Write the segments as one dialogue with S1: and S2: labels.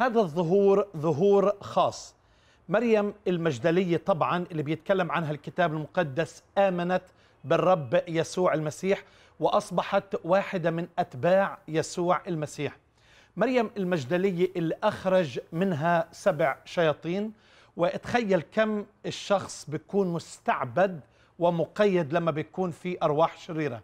S1: هذا الظهور ظهور خاص. مريم المجدلية طبعا اللي بيتكلم عنها الكتاب المقدس آمنت بالرب يسوع المسيح وأصبحت واحدة من أتباع يسوع المسيح. مريم المجدلية اللي أخرج منها سبع شياطين وتخيل كم الشخص بيكون مستعبد ومقيد لما بيكون في أرواح شريرة.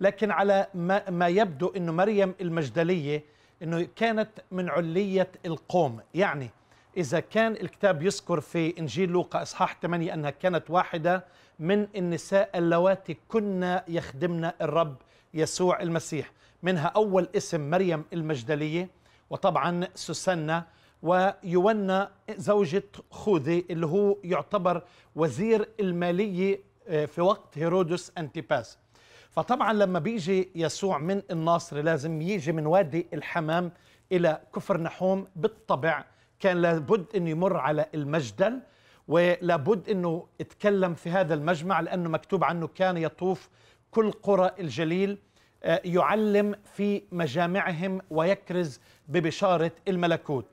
S1: لكن على ما, ما يبدو أنه مريم المجدلية أنه كانت من علية القوم. يعني إذا كان الكتاب يذكر في إنجيل لوقا إصحاح 8 أنها كانت واحدة من النساء اللواتي كنا يخدمن الرب يسوع المسيح. منها أول اسم مريم المجدلية وطبعا سوسنة ويونا زوجة خوذي اللي هو يعتبر وزير المالية في وقت هيرودس أنتيباس. فطبعا لما بيجي يسوع من الناصر لازم يجي من وادي الحمام إلى كفر نحوم بالطبع. كان لابد أنه يمر على المجدل ولابد أنه يتكلم في هذا المجمع لأنه مكتوب عنه كان يطوف كل قرى الجليل يعلم في مجامعهم ويكرز ببشارة الملكوت.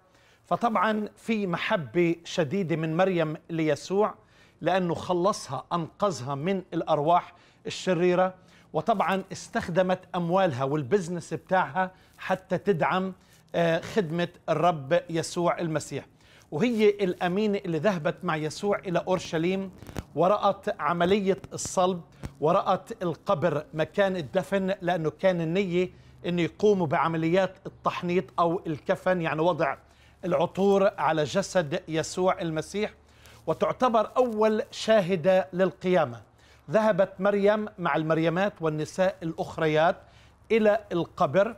S1: فطبعا في محبة شديدة من مريم ليسوع لأنه خلصها أنقذها من الأرواح الشريرة. وطبعا استخدمت أموالها والبزنس بتاعها حتى تدعم خدمة الرب يسوع المسيح. وهي الأمينة اللي ذهبت مع يسوع إلى أورشليم ورأت عملية الصلب ورأت القبر مكان الدفن لأنه كان النية أن يقوموا بعمليات التحنيط أو الكفن يعني وضع العطور على جسد يسوع المسيح. وتعتبر أول شاهدة للقيامة. ذهبت مريم مع المريمات والنساء الأخريات إلى القبر.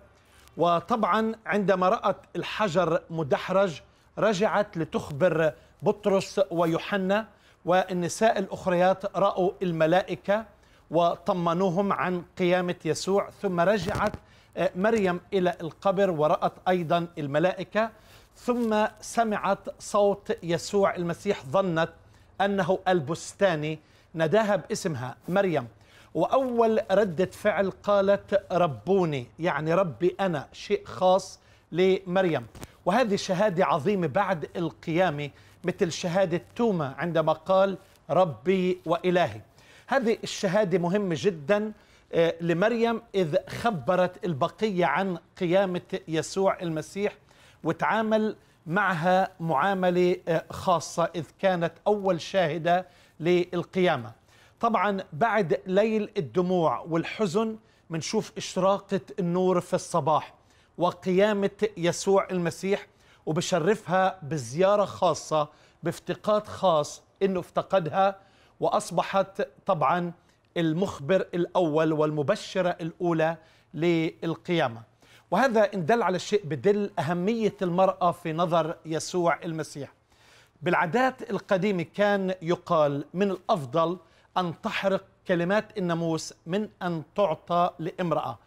S1: وطبعا عندما رأت الحجر مدحرج رجعت لتخبر بطرس ويوحنا والنساء الأخريات رأوا الملائكة وطمنوهم عن قيامة يسوع. ثم رجعت مريم إلى القبر ورأت أيضا الملائكة. ثم سمعت صوت يسوع المسيح ظنت أنه البستاني. نداها باسمها مريم. وأول ردة فعل قالت ربوني يعني ربي أنا شيء خاص لمريم. وهذه شهادة عظيمة بعد القيامة مثل شهادة توما عندما قال ربي وإلهي. هذه الشهادة مهمة جدا لمريم إذ خبرت البقية عن قيامة يسوع المسيح وتعامل معها معاملة خاصة إذ كانت أول شاهدة للقيامة. طبعا بعد ليل الدموع والحزن منشوف إشراقة النور في الصباح وقيامة يسوع المسيح وبشرفها بزيارة خاصة بافتقاد خاص إنه افتقدها وأصبحت طبعا المخبر الأول والمبشرة الأولى للقيامة. وهذا إن دل على شيء بدل أهمية المرأة في نظر يسوع المسيح. بالعادات القديمة كان يقال من الأفضل أن تحرق كلمات الناموس من أن تعطى لامرأة.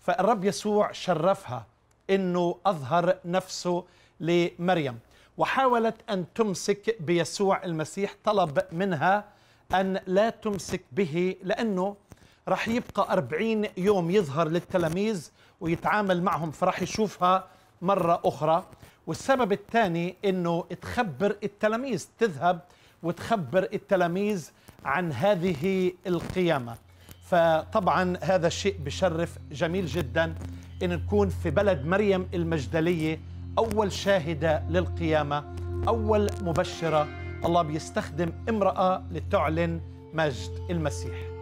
S1: فالرب يسوع شرفها أنه أظهر نفسه لمريم وحاولت أن تمسك بيسوع المسيح طلب منها أن لا تمسك به لأنه راح يبقى أربعين يوم يظهر للتلاميذ ويتعامل معهم فراح يشوفها مرة أخرى. والسبب الثاني أنه تخبر التلاميذ تذهب وتخبر التلاميذ عن هذه القيامة. فطبعا هذا الشيء بشرف جميل جدا إن نكون في بلد مريم المجدلية أول شاهدة للقيامة أول مبشرة. الله بيستخدم امرأة لتعلن مجد المسيح.